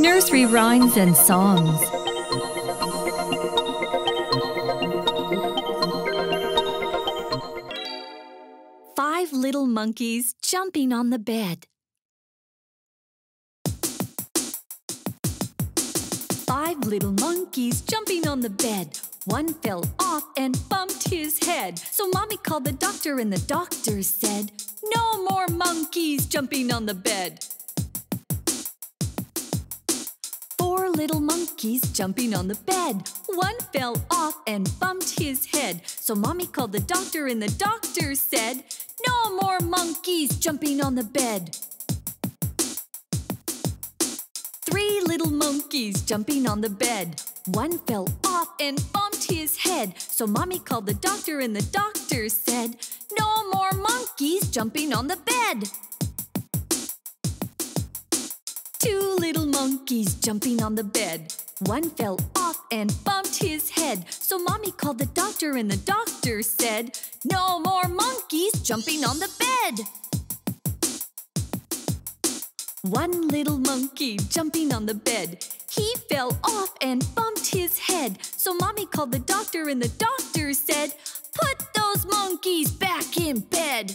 Nursery Rhymes and Songs Five little monkeys jumping on the bed. Five little monkeys jumping on the bed. One fell off and bumped his head. So mommy called the doctor and the doctor said, No more monkeys jumping on the bed. Four little monkeys jumping on the bed. One fell off and bumped his head. So mommy called the doctor and the doctor said, No more monkeys jumping on the bed. Three little monkeys jumping on the bed. One fell off and bumped his head. So mommy called the doctor and the doctor said, No more monkeys jumping on the bed. Two little monkeys jumping on the bed. One fell off and bumped his head. So mommy called the doctor and the doctor said, No more monkeys jumping on the bed. One little monkey jumping on the bed. He fell off and bumped his head. So mommy called the doctor and the doctor said, Put those monkeys back in bed.